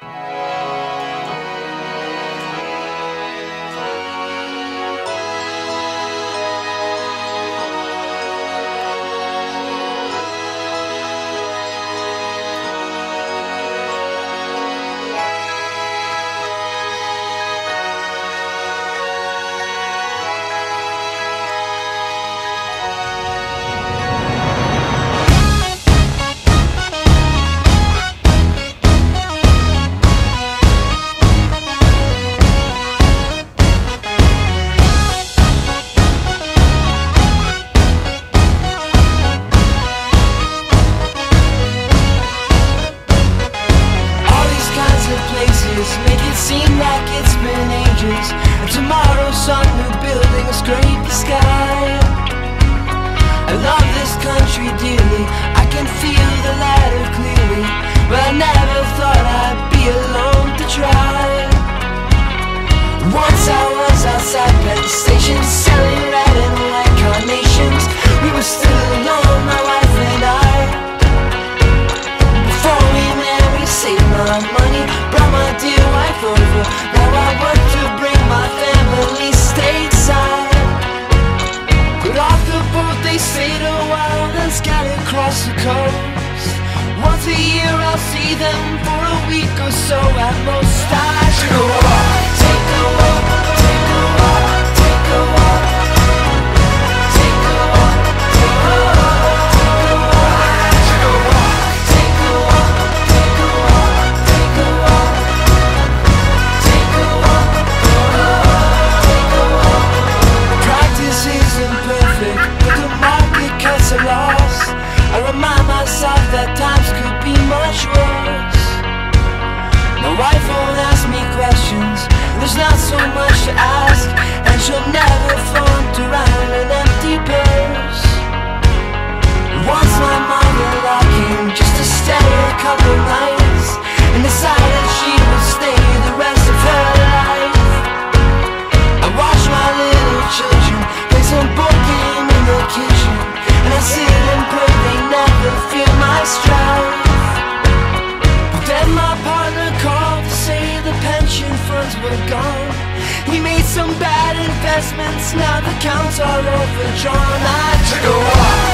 Bye. of money. Brought my dear wife over. Now I work to bring my family stateside. Got off the boat, they stayed a while Then scattered across the coast. Once a year I'll see them for a week or so at most. so much to ask And you'll never flaunt around an empty purse Once my mother locking just to stay a couple nights And decided she would stay the rest of her life. I watch my little children play some booking in the kitchen And I sit and pray they never feel my strife. But then my partner called to say the pension funds were gone. We made some bad investments, now the accounts are overdrawn. I took a walk.